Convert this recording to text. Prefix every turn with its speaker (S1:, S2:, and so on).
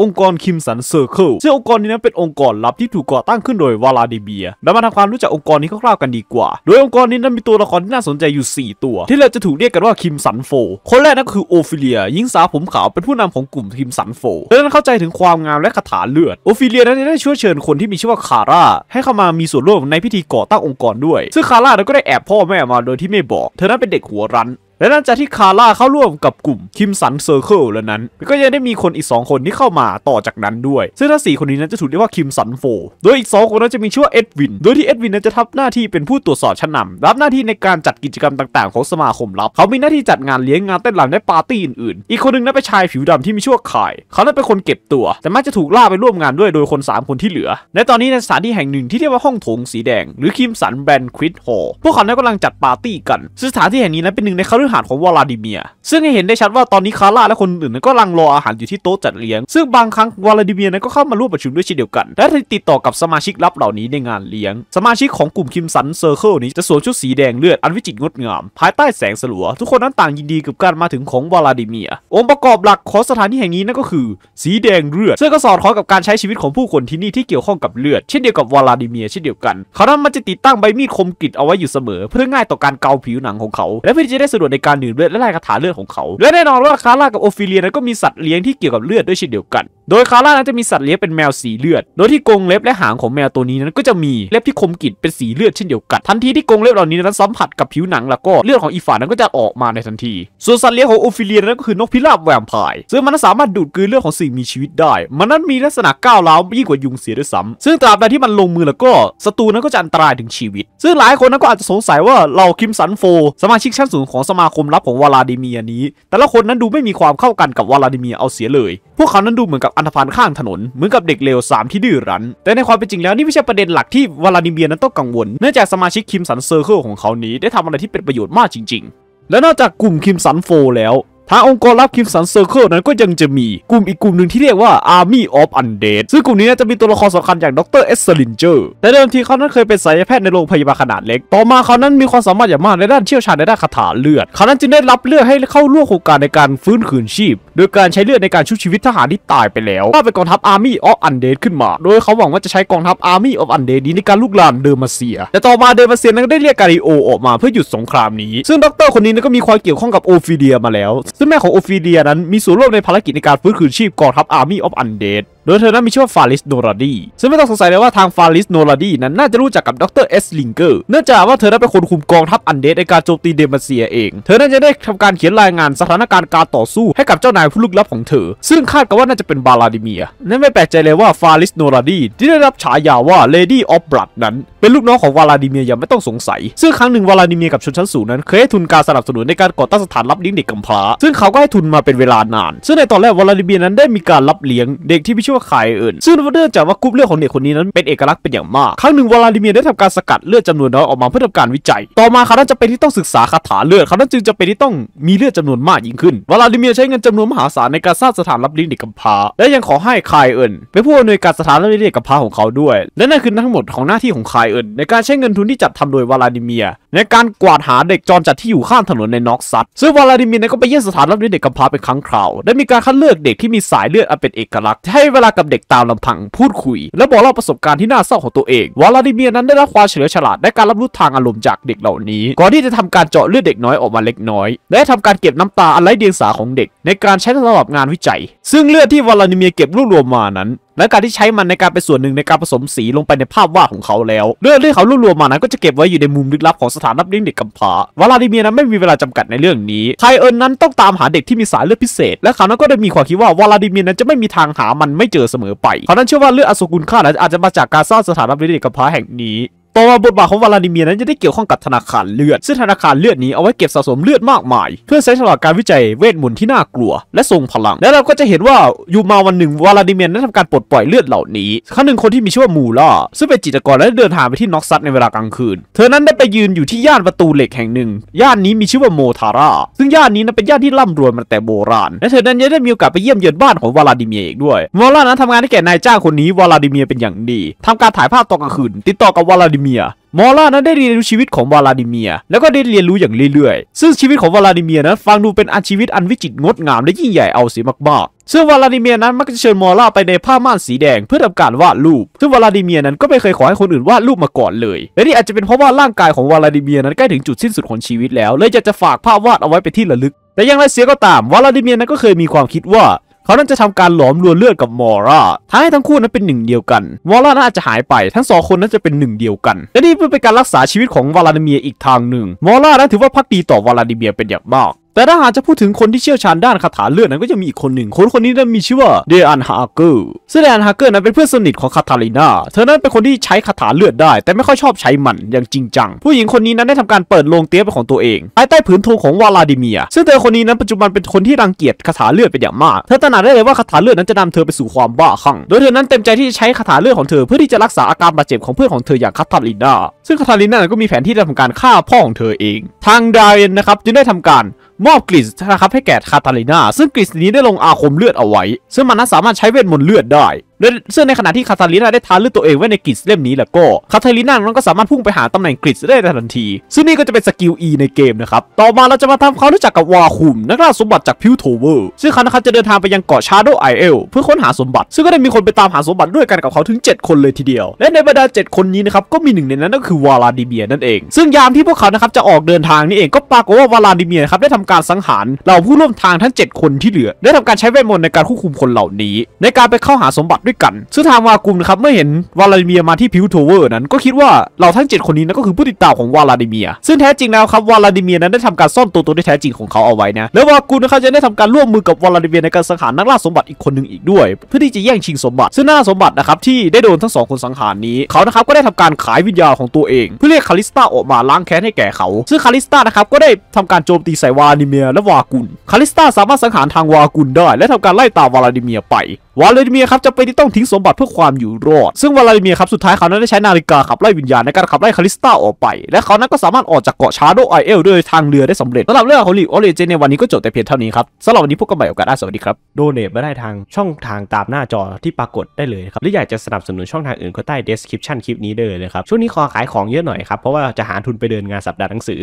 S1: องค์กร Crimson Circle ซึ่งองค์กรนี้นั้นเป็นองค์กรลับที่ถูกก่อตั้งขึ้นโดยวลาดิเมียเรามาทำความรู้จักองค์กรนี้คร่าวๆกันดีกว่า โดยองค์กรนี้นั้นมีตัวละครที่น่าสนใจอยู่ 4 ตัว ที่เราจะถูกเรียกกันว่า Crimson Four คนแรกนั่นก็คือโอฟิเลียหญิงสาวผมขาวเป็นผู้นำของกลุ่ม Crimson Four เธอนั้นเข้าใจถึงความงามและคาถาเลือด โอฟิเลียนั้นได้ช่วยเชิญคนที่มีชื่อว่าคาร่าให้เข้ามามีส่วนร่วมในพิธีก่อตั้งองค์กรด้วย ซึ่งคาร่านั้นก็ได้แอบพ่อแม่มาโดยที่ไม่บอก เธอนั้นเป็นเด็กหัวรั้น และหลังจากที่คาร่าเข้าร่วมกับกลุ่ม Crimson Circle แล้วนั้น ก็ยังได้มีคนอีก 2 คนที่เข้ามาต่อจากนั้นด้วย ซึ่งทั้งสี่คนนี้นั้นจะถูกเรียกว่า Crimson Four โดยอีก 2 คนนั้นจะมีชื่อว่าเอ็ดวิน โดยที่เอ็ดวินนั้นจะทำหน้าที่เป็นผู้ตรวจสอบชั้นนำรับหน้าที่ในการจัดกิจกรรมต่างๆ ของสมาคมลับ เขามีหน้าที่จัดงานเลี้ยงงานเต้นรำและปาร์ตี้อื่นๆ อีกคนหนึ่งนั้นเป็นชายผิวดำที่มีชื่อว่าคายเขานั้นเป็นคนเก็บตัว แต่มักจะถูกลากไปร่วมงานด้วยโดยคน 3 คนที่เหลือในตอนนี้ในสถานที่แห่งหนึ่งที่เรียกว่าห้องโถงสีแดง หรือ Crimson Banquet Hall พวกเขานั้นกำลังจัดปาร์ตี้กันซึ่งสถานที่แห่งนี้นั้นเป็นหนึ่งในคฤหาสน์ของวลาดิเมีย ซึ่งให้เห็นได้ชัดว่าตอนนี้คาร่าและคนอื่นนั้นก็กำลังรออาหารอยู่ที่โต๊ะจัดเลี้ยง ซึ่งบางครั้งวลาดิเมียนั้นก็เข้ามาร่วมประชุมด้วยเช่นเดียวกัน และติดต่อกับสมาชิกลับเหล่านี้ในงานเลี้ยง สมาชิกของกลุ่ม Crimson Circle นี้จะสวมชุดสีแดงเลือดอันวิจิตรงดงาม ภายใต้แสงสลัว ทุกคนนั้นต่างยินดีกับการมาถึงของวลาดิเมีย องค์ประกอบหลักของสถานที่แห่งนี้นั่นก็คือ สีแดงเลือดซึ่งก็สอดคล้องกับการใช้ชีวิตของผู้คนที่นี่ที่เกี่ยวข้องกับเลือดเช่นเดียวกับวลาดิเมียเช่นเดียวกันเขานั้นมักจะติดตั้งใบมีดคมกริดเอาไว้อยู่เสมอ เพื่อง่ายต่อการเกาผิวหนังของเขา และเพื่อที่จะได้สะดวกในการดื่มเลือดและร่ายคาถาเลือดของเขา และแน่นอนว่าคาร่ากับโอฟิเลียนั้นก็มีสัตว์เลี้ยงที่เกี่ยวกับเลือดด้วยเช่นเดียวกันโดยคาร่านั้นจะมีสัตว์เลี้ยงเป็นแมวสีเลือด โดยที่กรงเล็บและหางของแมวตัวนี้นั้นก็จะมีเล็บที่คมกริดเป็นสีเลือดเช่นเดียวกัน ทันทีที่กรงเล็บเหล่านี้นั้นสัมผัสกับผิวหนังแล้วก็เลือดของอีกฝ่ายนั้นก็จะออกมาในทันที ส่วนสัตว์เลี้ยงของโอฟิเลียนั้นก็คือนกพิราบแวมไพร์ซึ่งมันสามารถดูดกลืนเลือดของสิ่งมีชีวิตได้ มันนั้นมีลักษณะก้าวร้าวยิ่งกว่ายุงเสียด้วยซ้ำซึ่งตราบใดที่มันลงมือแล้วก็ศัตรูนั้นก็จะอันตรายถึงชีวิต ซึ่งหลายคนนั้นก็อาจจะสงสัยว่าเหล่า Crimson Four สมาชิกชั้นสูงของสมาคมลับของวลาดิเมียนี้ แต่ละคนนั้นดูไม่มีความเข้ากันกับวลาดิเมียเอาเสียเลย พวกเขานั้นดูเหมือนกับอันธพาลข้างถนนเหมือนกับเด็กเลวทรามที่ดื้อรั้น แต่ในความเป็นจริงแล้วนี่ไม่ใช่ประเด็นหลักที่วลาดิเมียร์นั้นต้องกังวลเนื่องจากสมาชิก Crimson Circle ของเขานี้ได้ทำอะไรที่เป็นประโยชน์มากจริง ๆ และนอกจากกลุ่ม Crimson Four แล้วทางองค์กรลับ Crimson Circle นั้นก็ยังจะมีกลุ่มอีกกลุ่มหนึ่งที่เรียกว่า Army of Undead ซึ่งกลุ่มนี้จะมีตัวละครสำคัญอย่างดรเอสเซลินเจอร์แต่เดิมทีเขานั้นเคยเป็นศัลยแพทย์ในโรงพยาบาลขนาดเล็ก ต่อมาเขานั้นมีความสามารถอย่างมากในด้านเชี่ยวชาญในด้านคาถาเลือด เขานั้นจึงได้รับเลือกให้เข้าร่วมโครงการในการฟื้นคืนชีพ โดยการใช้เลือดในการชุบชีวิตทหารที่ตายไปแล้วว่าเป็นกองทัพ Army of Undead ขึ้นมา โดยเขาหวังว่าจะใช้กองทัพ Army of Undead นี้ในการลุกลามเดอร์มาเซีย แต่ต่อมาเดอร์มาเซียนั้นได้เรียกกาลิโอออกมาเพื่อหยุดสงครามนี้ ซึ่งด็อกเตอร์คนนี้นั้นก็มีความเกี่ยวข้องกับโอฟิเลียมาแล้ว ซึ่งแม่ของโอฟิเลียนั้นมีส่วนร่วมในภารกิจในการฟื้นคืนชีพกองทัพ Army of Undead โดยเธอนั้นมีชื่อว่าฟาริสโนราดีซึ่งไม่ต้องสงสัยเลยว่าทางฟาริสโนราดีนั้นน่าจะรู้จักกับดรเอสลิงเกอร์เนื่องจากว่าเธอนั้นเป็นคนคุมกองทัพ Undead ในการโจมตีเดมาเซียเอง เธอนั้นจะได้ทำการเขียนรายงานสถานการณ์การต่อสู้ให้กับเจ้านายผู้ลึกลับของเธอ ซึ่งคาดกันว่าน่าจะเป็นวลาดิเมียนั่นไม่แปลกใจเลยว่าฟาริสโนราดีที่ได้รับฉายาว่า Lady of Blood นั้น เป็นลูกน้องของวลาดิเมียอย่างไม่ต้องสงสัย ซึ่งครั้งหนึ่งวลาดิเมียกับชนชั้นสูงนั้นเคยให้ทุนการสนับสนุนในการก่อตั้งสถานรับเลี้ยงเด็กกำพร้าซึ่งเขาก็ให้ทุนมาเป็นเวลานาน ซึ่งในตอนแรกวลาดิเมียนั้นได้มีการรับเลี้ยงเด็กที่มีชื่อว่าไคเอิญซึ่งเนื่องจากว่ากรุ๊ปเลือดของเด็กคนนี้นั้นเป็นเอกลักษณ์เป็นอย่างมาก ครั้งหนึ่งวลาดิเมียได้ทำการสกัดเลือดจำนวนน้อยออกมาเพื่อทำการวิจัย ต่อมาเขานั้นจำเป็นที่ต้องศึกษาคาถาเลือดเขานั้นจึงจำเป็นที่ต้องมีเลือดจำนวนมากยิ่งขึ้นวลาดิเมียใช้เงินจำนวนมหาศาลในการสร้างสถานรับเลี้ยงเด็กกำพร้าและยังขอให้ไคเอิญเป็นผู้อำนวยการสถานรับเลี้ยงเด็กกำพร้าของเขาด้วย และนั่นคือทั้งหมดของหน้าที่ของไคเอิญในการใช้เงินทุนที่จัดทำโดยวลาดิเมีย ในการกวาดหาเด็กจรจัดที่อยู่ข้างถนนในน็อกซัตซึ่งวลาดิมียนั้นก็ไปเยี่ยมสถานรับเลี้ยงเด็กกำพร้าเป็นครั้งคราว ได้มีการคัดเลือกเด็กที่มีสายเลือดอันเป็นเอกลักษณ์ให้เวลากับเด็กตามลำพังพูดคุย และบอกเล่าประสบการณ์ที่น่าเศร้าของตัวเองวลาดิมียนั้นได้รับความเฉลียวฉลาดและการรับรู้ทางอารมณ์จากเด็กเหล่านี้ ก่อนที่จะทำการเจาะเลือดเด็กน้อยออกมาเล็กน้อย และทำการเก็บน้ำตาอันไร้เดียงสาของเด็ก ในการใช้สำหรับงานวิจัย ซึ่งเลือดที่วลาดิมียเก็บรวบรวมมานั้น และการที่ใช้มันในการเป็นส่วนหนึ่งในการผสมสีลงไปในภาพวาดของเขาแล้วเรื่องที่เขารวบรวมมานั้นก็จะเก็บไว้อยู่ในมุมลึกลับของสถานรับเลี้ยงเด็กกำพร้าวลาดิเมียนั้นไม่มีเวลาจำกัดในเรื่องนี้ไคเอิญนั้นต้องตามหาเด็กที่มีสายเลือดพิเศษ และเขานั้นก็ได้มีความคิดว่าวลาดิเมียนั้นจะไม่มีทางหามันไม่เจอเสมอไปเขานั้นเชื่อว่าเลือดอสุกุลค่านั้นอาจจะมาจากการสร้างสถานรับเลี้ยงเด็กกำพร้าแห่งนี้ ต่อมาบทบาทของวลาดิเมียนั้นจะได้เกี่ยวข้องกับธนาคารเลือด ซึ่งธนาคารเลือดนี้เอาไว้เก็บสะสมเลือดมากมาย เพื่อใช้สำหรับการวิจัยเวทมนต์ที่น่ากลัว และทรงพลัง และเราก็จะเห็นว่าอยู่มาวันหนึ่งวลาดิเมียนั้นทำการปลดปล่อยเลือดเหล่านี้ครั้งหนึ่งคนที่มีชื่อว่ามูล่าซึ่งเป็นจิตกรและเดินทางไปที่ Noxus ในเวลากลางคืน เธอนั้นได้ไปยืนอยู่ที่ย่านประตูเหล็กแห่งหนึ่ง ย่านนี้มีชื่อว่าโมทาร่าซึ่งย่านนี้นั้นเป็นย่านที่ร่ำรวยมาแต่โบราณ และเธอนั้นยังได้มีโอกาสไปเยี่ยมเยือนบ้านของวลาดิเมียอีกด้วยมอร่านั้นทำงานให้แก่นายจ้างคนนี้วลาดิเมียเป็นอย่างดีทำการถ่ายภาพตอนกลางคืนติดต่อกับวลาดิเมยมอร่านั้นได้เรียนรู้ชีวิตของวลาดิเมีย แล้วก็ได้เรียนรู้อย่างเรื่อยๆ ซึ่งชีวิตของวลาดิเมียนั้นฟังดูเป็นอาชีวิตอันวิจิตรงดงามและยิ่งใหญ่เอาเสียมากๆ ซึ่งวลาดิเมียนั้นมักจะเชิญมอร่าไปในผ้าม่านสีแดงเพื่อทำการวาดรูป ซึ่งวลาดิเมียนั้นก็ไม่เคยขอให้คนอื่นวาดรูปมาก่อนเลย และนี่อาจจะเป็นเพราะว่าร่างกายของวลาดิเมียนั้นใกล้ถึงจุดสิ้นสุดของชีวิตแล้ว เลยอยากจะฝากภาพวาดเอาไว้เป็นที่ระลึกแต่อย่างไรเสียก็ตามวลาดิเมียนั้นก็เคยมีความคิดว่า เขานั้นจะทำการหลอมรวมเลือดกับมอร่าทำให้ทั้งคู่นั้นเป็นหนึ่งเดียวกัน มอร่าน่าจะหายไป ทั้งสองคนนั้นจะเป็นหนึ่งเดียวกัน และนี่เพื่อเป็นการรักษาชีวิตของวลาดิเมียอีกทางหนึ่ง มอร่านั้นถือว่าภักดีต่อวลาดิเมียเป็นอย่างมาก แต่ถ้าหากจะพูดถึงคนที่เชี่ยวชาญด้านคาถาเลือดนั้นก็จะมีอีกคนหนึ่ง คนคนนี้นั้นมีชื่อว่าเดอันฮาร์เกอร์ซึ่งเดอันฮาร์เกอร์นั้นเป็นเพื่อนสนิทของคาทาลินาเธอนั้นเป็นคนที่ใช้คาถาเลือดได้ แต่ไม่ค่อยชอบใช้มันอย่างจริงจัง ผู้หญิงคนนี้นั้นได้ทำการเปิดโรงเตี๊ยมเป็นของตัวเองภายใต้ผืนธงของวลาดิเมีย ซึ่งเธอคนนี้นั้นปัจจุบันเป็นคนที่รังเกียจคาถาเลือดเป็นอย่างมาก เธอตระหนักได้เลยว่าคาถาเลือดนั้นจะนำเธอไปสู่ความบ้าคลั่ง โดยเธอนั้นเต็มใจที่จะใช้คาถาเลือดของเธอเพื่อที่จะรักษาอาการบาดเจ็บของเพื่อนของเธออย่างคาทาลินาซึ่งคาทาลินาก็มีแผนที่จะทำการฆ่าพ่อของเธอเอง ทางเดอันนะครับจึงได้ทำการ มอบกริชนะครับให้แก่คาตาลินาซึ่งกริชนี้ได้ลงอาคมเลือดเอาไว้ ซึ่งมันนั้นสามารถใช้เวทมนต์เลือดได้ โดยซึ่งในขณะที่คาตาลินาได้ทาเลือดตัวเองไว้ในกริชเล่มนี้แล้วก็คาตาลินานั้นก็สามารถพุ่งไปหาตำแหน่งกริชได้ทันที ซึ่งนี่ก็จะเป็นสกิล E ในเกมนะครับ ต่อมาเราจะมาทำความรู้จักกับวากุมนักล่าสมบัติจาก Piltover ซึ่งเขานะครับจะเดินทางไปยังเกาะ Shadow Isles เพื่อค้นหาสมบัติ ซึ่งก็ได้มีคนไปตามหาสมบัติด้วยกันกับเขาถึง 7 คนเลยทีเดียว และในบรรดา 7 คนนี้นะครับก็มีหนึ่งในนั้นก็คือวาลาดิเมียนั่นเอง ซึ่งยามที่พวกเขานะครับจะออกเดินทางนี่เองก็ปรากฏว่าวาลาดิเมียครับได้ทำการสังหารเหล่าผู้ร่วมทางทั้ง 7 คนที่เหลือ ได้ทำการใช้เวทมนต์ในการควบคุมคนเหล่านี้ ในการไปเข้าหาสมบัติด้วยกัน ซึ่งทางวากุมนะครับเมื่อเห็นวาลาดิเมียมาที่ Piltover นั้นก็คิดว่าเหล่าทั้ง 7 คนนี้นั้นก็คือผู้ติดตามของวาลาดิเมีย ซึ่งแท้จริงแล้วครับวาลาดิเมียนั้นได้ทำการซ่อนตัวตนที่แท้จริงของเขาเอาไว้นะและววากุมนะครับจะได้ทำการร่วมมือกับวาลาดิเมียในการสังหารนักล่าสมบัติอีกคนหนึ่งอีกด้วย เพื่อที่จะแย่งชิงสมบัติ ซึ่งนักล่าสมบัตินะครับที่ได้โดนทั้งสองคนสังหารนี้เขานะครับก็ได้ทำการขายวิญญาณของตัวเองเพื่อเรียกคาลิสตาออกมาล้างแค้นให้แก่เขาซึ่งคาลิสตานะครับก็ได้ทำการโจมตีใส่วาลาดิเมียและวากุมคาลิสตาสามารถสังหารทางวากุมได้ และทำการไล่ตามวาลาดิเมียไป วาลาดิเมียครับจำเป็นที่ต้องทิ้งสมบัติเพื่อความอยู่รอด ซึ่งวาลาดิเมียครับสุดท้ายเขานั้นได้ใช้นาฬิกาขับไล่วิญญาณในการขับไล่คาลิสตาออกไป และเขานั้นก็สามารถออกจากเกาะ Shadow Isles ด้วยทางเรือได้สำเร็จสำหรับเรื่องของ League of Legends ในวันนี้ก็จบแต่เพียงเท่านี้ครับสำหรับวันนี้พบกันใหม่โอกาสหน้าสวัสดีครับ
S2: donate มาได้ทางช่องทางตามหน้าจอที่ปรากฏได้เลยครับหรืออยากจะสนับสนุนช่องทางอื่นก็ใต้ description คลิปนี้ได้เลยนะครับช่วงนี้ขอขายของเยอะหน่อยครับเพราะว่าจะหาทุนไปเดินงานสัปดาห์หนังสือ